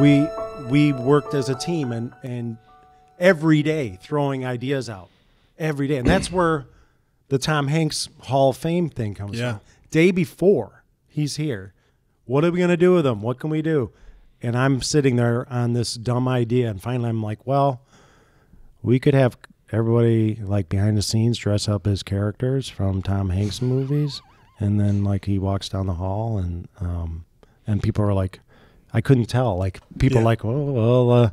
we we worked as a team and and every day throwing ideas out every day. And that's where the tom hanks hall of fame thing comes Yeah. from. Day before he's here what are we going to do with him? What can we do? And i'm sitting there on this dumb idea and finally i'm like well we could have everybody like behind the scenes dress up as characters from tom hanks movies and then like he walks down the hall and um and people are like i couldn't tell like people Yeah. like oh well uh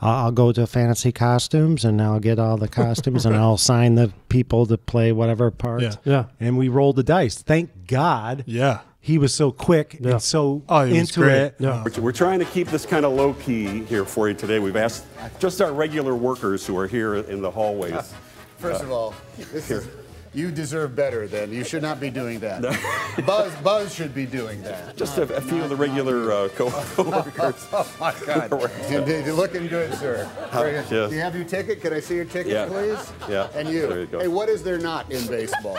I'll I'll go to fancy costumes and I'll get all the costumes and I'll sign the people to play whatever part. Yeah. Yeah. And we rolled the dice. Thank God Yeah. he was so quick Yeah. and so Oh, he into great. it. Yeah. We're- We're trying to keep this kind of low key here for you today. We've asked just our regular workers who are here in the hallways. First of all, this is, you deserve better than you should not be doing that. Buzz Buzz should be doing that. Just a, a few of the regular uh, co- co-workers. Oh my God! You're looking good, sir. Yes. Do you have your ticket? Can I see your ticket, Yeah. please? Yeah. And you? There you go. Hey, what is there not in baseball?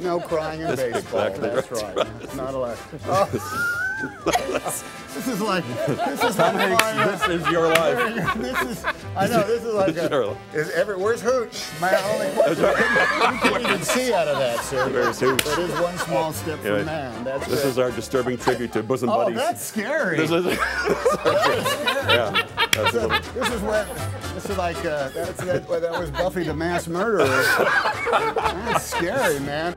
no crying in baseball. exactly That's right. It's not allowed. Oh. This is like this is Tom like Hanks, this is your life. this is I know this is like a, is every where's Hooch? My only question. You couldn't even see out of that, sir. Where's Hooch? That is one small step Yeah. from man. That's This it. is our disturbing tribute to Bosom Oh, Buddies. that's scary. This is, yeah, that's a little- This is what this is like. Uh, that's that, well, that was Buffy the Mass Murderer. that's scary, man.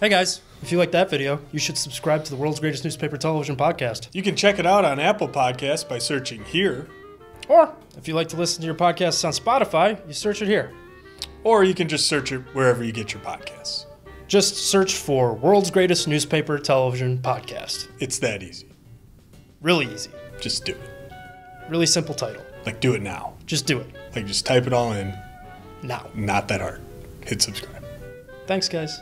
Hey guys, if you like that video, you should subscribe to the world's greatest newspaper television podcast. You can check it out on Apple Podcasts by searching here, Or if you like to listen to your podcasts on Spotify, you search it here. or you can just search it wherever you get your podcasts. Just search for world's greatest newspaper television podcast. It's that easy. Really easy. Just do it. Really simple title. Like, do it now. Just do it. Like, just type it all in. Now. Not that hard. Hit subscribe. Thanks, guys.